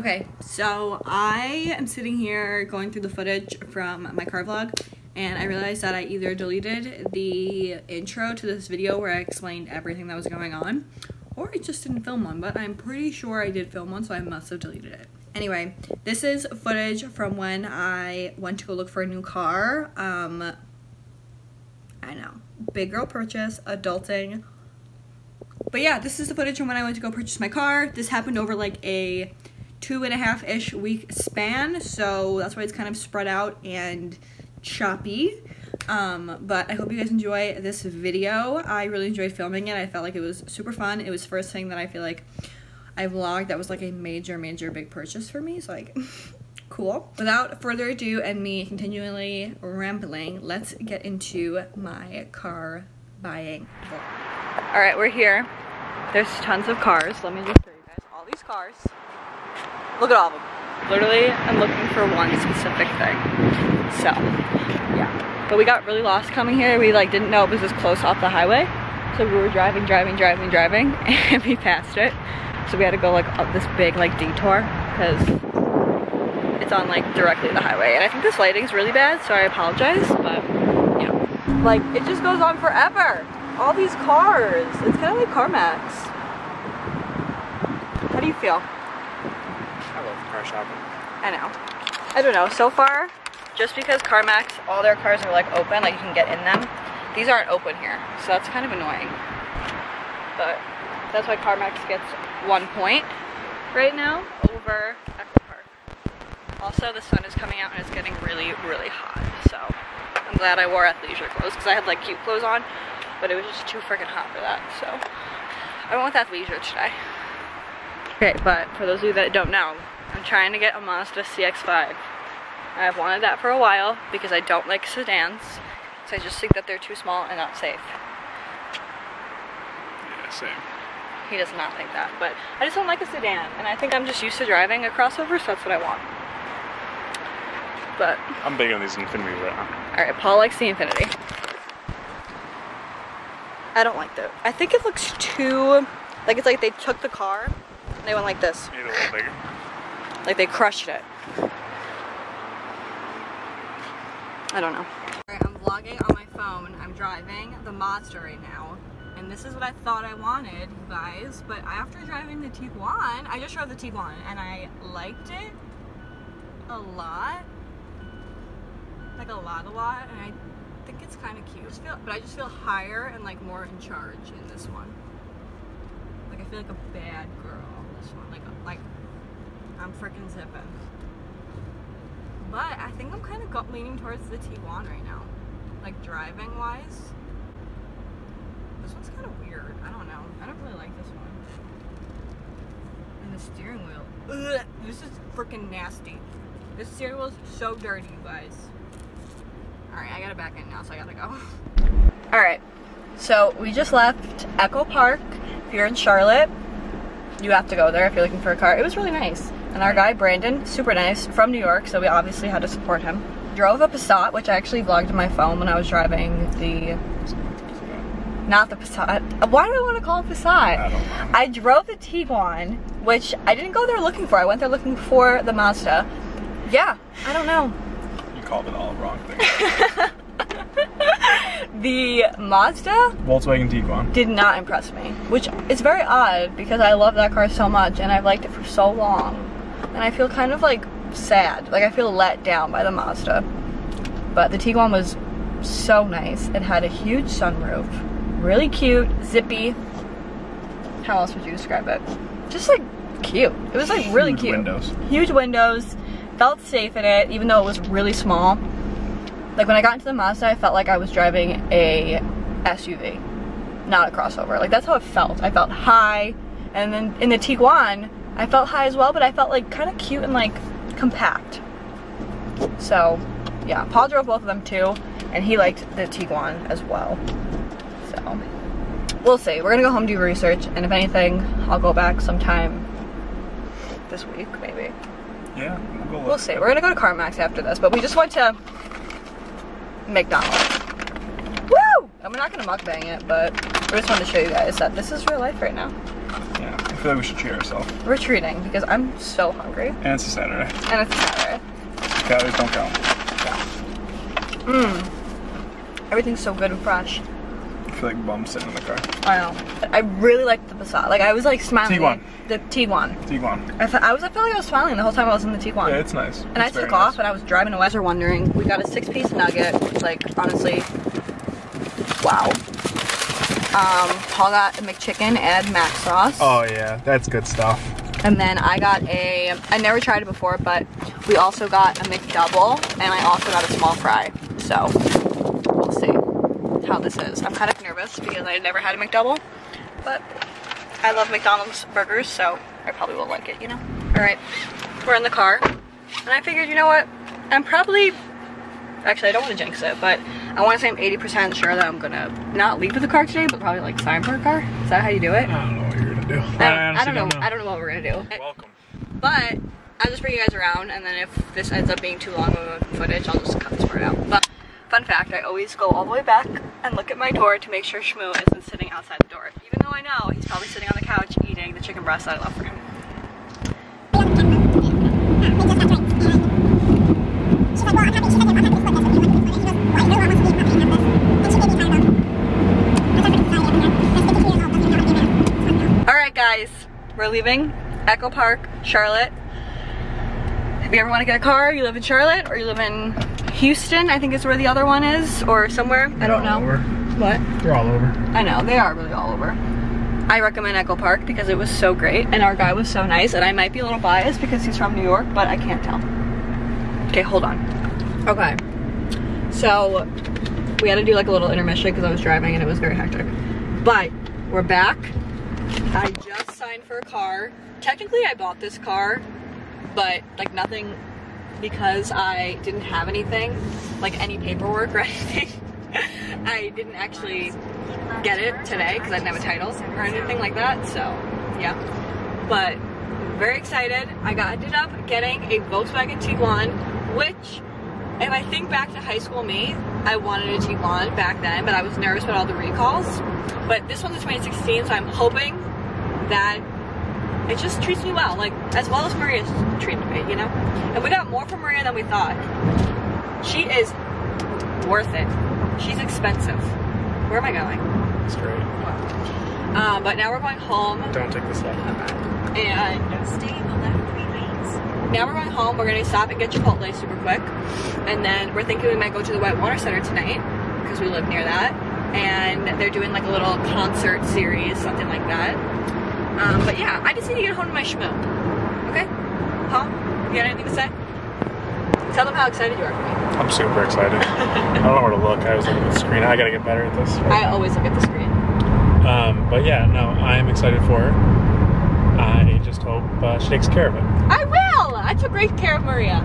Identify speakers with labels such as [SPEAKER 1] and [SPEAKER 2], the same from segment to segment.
[SPEAKER 1] Okay, so I am sitting here going through the footage from my car vlog, and I realized that I either deleted the intro to this video where I explained everything that was going on, or I just didn't film one, but I'm pretty sure I did film one, so I must have deleted it. Anyway, this is footage from when I went to go look for a new car. Um, I know, big girl purchase, adulting. But yeah, this is the footage from when I went to go purchase my car. This happened over like a two and a half ish week span, so that's why it's kind of spread out and choppy. Um, but I hope you guys enjoy this video. I really enjoyed filming it. I felt like it was super fun. It was first thing that I feel like I vlogged that was like a major, major big purchase for me. So like, cool. Without further ado and me continually rambling, let's get into my car buying. All right, we're here. There's tons of cars. Let me just show you guys all these cars. Look at all of them. Literally, I'm looking for one specific thing. So, yeah. But we got really lost coming here. We like didn't know it was this close off the highway. So we were driving, driving, driving, driving, and we passed it. So we had to go like up this big like detour because it's on like directly the highway. And I think this lighting's really bad, so I apologize, but yeah. Like it just goes on forever. All these cars. It's kind of like CarMax. How do you feel?
[SPEAKER 2] I car shopping.
[SPEAKER 1] I know. I don't know. So far, just because CarMax, all their cars are like open, like you can get in them, these aren't open here. So that's kind of annoying. But that's why CarMax gets one point right now over Echo Park. Also, the sun is coming out and it's getting really, really hot. So I'm glad I wore athleisure clothes because I had like cute clothes on, but it was just too freaking hot for that. So I went with athleisure today. Okay, but for those of you that don't know, I'm trying to get a Mazda CX-5. I've wanted that for a while because I don't like sedans. So I just think that they're too small and not safe.
[SPEAKER 2] Yeah, same.
[SPEAKER 1] He does not think that, but I just don't like a sedan. And I think I'm just used to driving a crossover, so that's what I want. But,
[SPEAKER 2] I'm big on these Infinitis right now.
[SPEAKER 1] alright, Paul likes the Infiniti. I don't like that. I think it looks too, like it's like they took the car and they went like this.
[SPEAKER 2] It a little bigger.
[SPEAKER 1] Like they crushed it. I don't know. Alright, I'm vlogging on my phone. I'm driving the Mazda right now. And this is what I thought I wanted, you guys. But after driving the Tiguan, I just drove the Tiguan and I liked it a lot. Like a lot, a lot. And I think it's kind of cute. Feel, but I just feel higher and like more in charge in this one. Like I feel like a bad girl this one. Like, like I'm freaking zipping. But I think I'm kind of leaning towards the Tiguan right now. Like driving wise. This one's kind of weird. I don't know. I don't really like this one. And the steering wheel. Ugh, this is freaking nasty. This steering wheel is so dirty, you guys. Alright, I gotta back in now, so I gotta go. Alright, so we just left Echo Park. If you're in Charlotte, you have to go there if you're looking for a car. It was really nice. And our guy, Brandon, super nice, from New York, so we obviously had to support him. Drove a Passat, which I actually vlogged on my phone when I was driving the, not the Passat. Uh, why do I want to call it Passat?
[SPEAKER 2] I don't know.
[SPEAKER 1] I drove the Tiguan, which I didn't go there looking for. I went there looking for the Mazda. Yeah, I don't know.
[SPEAKER 2] You called it all wrong thing.
[SPEAKER 1] The Mazda
[SPEAKER 2] Volkswagen Tiguan.
[SPEAKER 1] did not impress me, which is very odd because I love that car so much and I've liked it for so long. And I feel kind of like sad, like I feel let down by the Mazda. But the Tiguan was so nice. It had a huge sunroof, really cute, zippy. How else would you describe it? Just like cute. It was like really
[SPEAKER 2] Huge
[SPEAKER 1] cute.
[SPEAKER 2] windows.
[SPEAKER 1] Huge windows. Felt safe in it, even though it was really small. Like when I got into the Mazda, I felt like I was driving a SUV, not a crossover. Like that's how it felt. I felt high, and then in the Tiguan, I felt high as well, but I felt like kind of cute and like compact. So, yeah, Paul drove both of them too, and he liked the Tiguan as well. So, we'll see. We're gonna go home do research, and if anything, I'll go back sometime this week, maybe.
[SPEAKER 2] Yeah, we'll.
[SPEAKER 1] We'll see. We're gonna go to CarMax after this, but we just went to McDonald's. Woo! I'm not gonna mukbang it, but I just wanted to show you guys that this is real life right now.
[SPEAKER 2] Feel like we should treat ourselves.
[SPEAKER 1] We're treating because I'm so hungry.
[SPEAKER 2] And it's a Saturday.
[SPEAKER 1] And it's a Saturday.
[SPEAKER 2] Calories don't count.
[SPEAKER 1] Mmm. Everything's so good and fresh.
[SPEAKER 2] I feel like bum sitting in the car.
[SPEAKER 1] I know. I really liked the Passat. Like I was like smiling.
[SPEAKER 2] Tiguan.
[SPEAKER 1] The Tiguan.
[SPEAKER 2] Tiguan.
[SPEAKER 1] I, fe- I was. I felt like I was smiling the whole time I was in the Tiguan.
[SPEAKER 2] Yeah, it's nice.
[SPEAKER 1] and I
[SPEAKER 2] It's very
[SPEAKER 1] took off
[SPEAKER 2] nice.
[SPEAKER 1] and I was driving away. Wondering, we got a six-piece nugget. Like honestly, wow. Um, Paul got a McChicken and mac sauce.
[SPEAKER 2] Oh yeah, that's good stuff.
[SPEAKER 1] And then I got a, I never tried it before, but we also got a McDouble and I also got a small fry. So we'll see how this is. I'm kind of nervous because I never had a McDouble, but I love McDonald's burgers, so I probably will like it, you know? All right, we're in the car and I figured, you know what? I'm probably, actually I don't want to jinx it, but I want to say I'm 80% sure that I'm gonna not leave with the car today, but probably like sign for a car. Is that how you do it?
[SPEAKER 2] I don't know what you're gonna do.
[SPEAKER 1] I don't, I don't know. I don't know what we're gonna do.
[SPEAKER 2] Welcome.
[SPEAKER 1] But I'll just bring you guys around, and then if this ends up being too long of footage, I'll just cut this part out. But fun fact, I always go all the way back and look at my door to make sure Shmoo isn't sitting outside the door, even though I know he's probably sitting on the couch eating the chicken breast that I left for him. All right, guys, we're leaving Echo Park, Charlotte. If you ever want to get a car, you live in Charlotte or you live in Houston, I think is where the other one is, or somewhere. I don't know. Over. What?
[SPEAKER 2] They're all over.
[SPEAKER 1] I know, they are really all over. I recommend Echo Park because it was so great and our guy was so nice and I might be a little biased because he's from New York, but I can't tell. Okay, hold on. Okay. So, we had to do like a little intermission because I was driving and it was very hectic. But, we're back. I just signed for a car. Technically, I bought this car, but like nothing because I didn't have anything, like any paperwork or anything. I didn't actually get it today because I didn't have a title or anything like that. So, yeah. But very excited. I got ended up getting a Volkswagen Tiguan, which, if I think back to high school me, I wanted a Tiguan back then, but I was nervous about all the recalls. But this one's a 2016, so I'm hoping that it just treats me well, like as well as Maria's treated me, you know? And we got more from Maria than we thought. She is worth it. She's expensive. Where am I going?
[SPEAKER 2] Straight.
[SPEAKER 1] Um, but now we're going home,
[SPEAKER 2] Don't take this left.
[SPEAKER 1] and
[SPEAKER 3] Stay in the left three lanes.
[SPEAKER 1] Now we're going home. We're gonna stop and get Chipotle super quick, and then we're thinking we might go to the Whitewater Center tonight because we live near that, and they're doing like a little concert series, something like that. Um, but yeah, I just need to get home to my schmoo. Okay, Paul, you got anything to say? Tell them how excited you are for me.
[SPEAKER 2] I'm super excited. I don't know where to look. I was looking at the screen. I gotta get better at this.
[SPEAKER 1] I always look at the screen.
[SPEAKER 2] Um, but yeah, no, I'm excited for her. I just hope uh, she takes care of it.
[SPEAKER 1] I will. I took great care of Maria.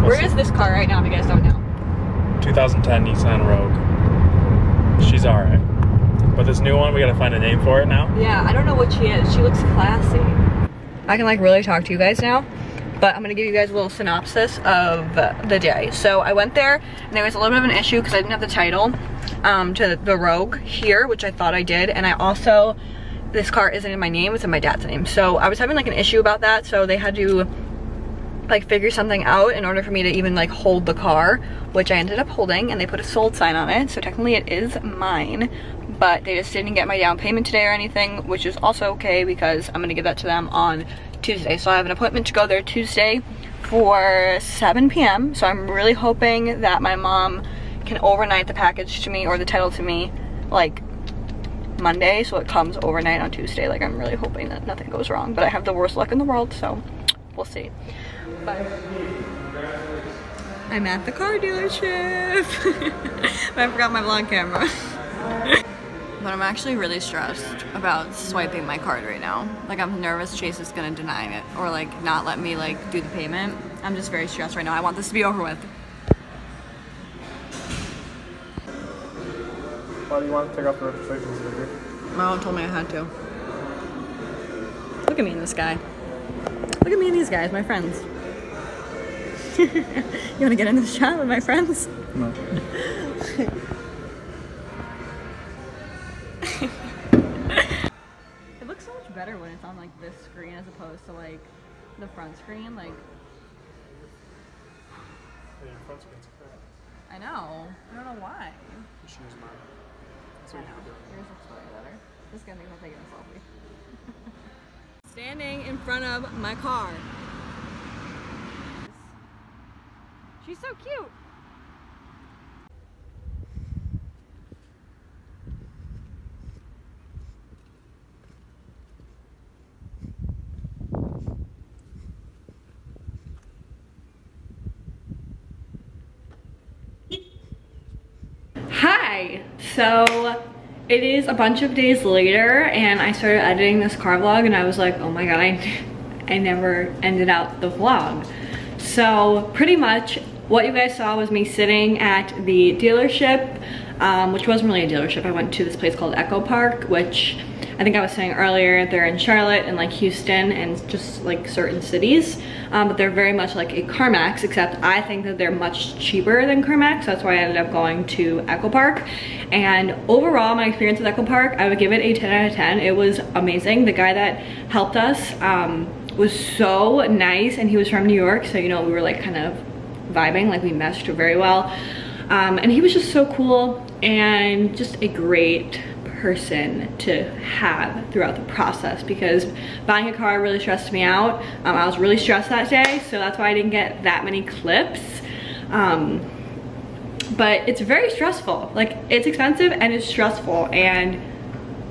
[SPEAKER 2] We'll
[SPEAKER 1] Where
[SPEAKER 2] see.
[SPEAKER 1] is this car right now? If you guys don't know.
[SPEAKER 2] 2010 Nissan Rogue. She's alright. But this new one, we gotta find a name for it now.
[SPEAKER 1] Yeah, I don't know what she is. She looks classy. I can like really talk to you guys now, but I'm gonna give you guys a little synopsis of the day. So I went there and there was a little bit of an issue because I didn't have the title um, to the Rogue here, which I thought I did. And I also, this car isn't in my name, it's in my dad's name. So I was having like an issue about that. So they had to like figure something out in order for me to even like hold the car, which I ended up holding and they put a sold sign on it. So technically it is mine, but they just didn't get my down payment today or anything, which is also okay because I'm gonna give that to them on Tuesday. So I have an appointment to go there Tuesday for 7 p.m. So I'm really hoping that my mom can overnight the package to me or the title to me like Monday so it comes overnight on Tuesday. Like I'm really hoping that nothing goes wrong, but I have the worst luck in the world, so we'll see. I'm at the car dealership. but I forgot my vlog camera. but I'm actually really stressed about swiping my card right now. Like I'm nervous Chase is gonna deny it or like not let me like do the payment. I'm just very stressed right now. I want this to be over with.
[SPEAKER 2] Why do you want to take off the registration sticker?
[SPEAKER 1] My mom told me I had to. Look at me and this guy. Look at me and these guys, my friends. you wanna get in this shot with my friends?
[SPEAKER 2] No.
[SPEAKER 1] It looks so much better when it's on like this screen as opposed to like the front screen. Like
[SPEAKER 2] Yeah, your front screen's crap.
[SPEAKER 1] I know. I don't know why.
[SPEAKER 2] You should use mine.
[SPEAKER 1] Know.
[SPEAKER 2] should do.
[SPEAKER 1] Yours looks way better. This I'm taking a selfie. Standing in front of my car. She's so cute. Hi! So it is a bunch of days later and I started editing this car vlog and I was like, oh my god, I, I never ended out the vlog. So pretty much what you guys saw was me sitting at the dealership, um, which wasn't really a dealership. I went to this place called Echo Park, which I think I was saying earlier, they're in Charlotte and like Houston and just like certain cities. Um, but they're very much like a CarMax, except I think that they're much cheaper than CarMax. So that's why I ended up going to Echo Park. And overall, my experience with Echo Park, I would give it a 10 out of 10. It was amazing. The guy that helped us um, was so nice and he was from New York. So, you know, we were like kind of vibing, like we meshed very well. Um, and he was just so cool and just a great person to have throughout the process because buying a car really stressed me out. Um, I was really stressed that day, so that's why I didn't get that many clips. Um, but it's very stressful. Like, it's expensive and it's stressful and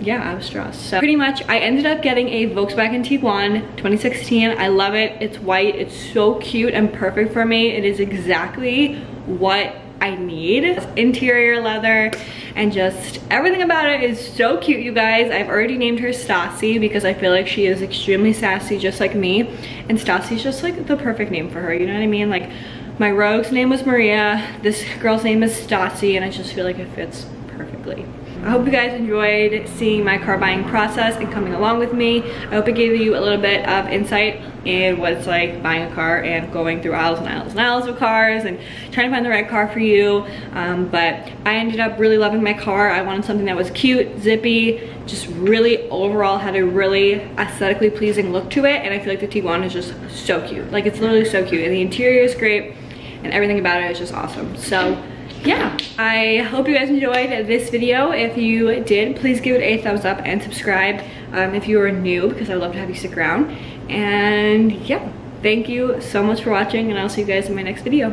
[SPEAKER 1] yeah, I was stressed. So pretty much I ended up getting a Volkswagen Tiguan 2016. I love it. It's white. It's so cute and perfect for me. It is exactly what I need. Interior leather and just everything about it is so cute, you guys. I've already named her Stassi because I feel like she is extremely sassy just like me. And Stassi's just like the perfect name for her, you know what I mean? Like my rogue's name was Maria, this girl's name is Stassi, and I just feel like it fits perfectly. I hope you guys enjoyed seeing my car buying process and coming along with me. I hope it gave you a little bit of insight in what it's like buying a car and going through aisles and aisles and aisles of cars and trying to find the right car for you. Um, but I ended up really loving my car. I wanted something that was cute, zippy, just really overall had a really aesthetically pleasing look to it. And I feel like the Tiguan is just so cute. Like it's literally so cute. And the interior is great and everything about it is just awesome. So yeah, I hope you guys enjoyed this video. If you did, please give it a thumbs up and subscribe um, if you are new because I'd love to have you stick around. And yeah, thank you so much for watching and I'll see you guys in my next video.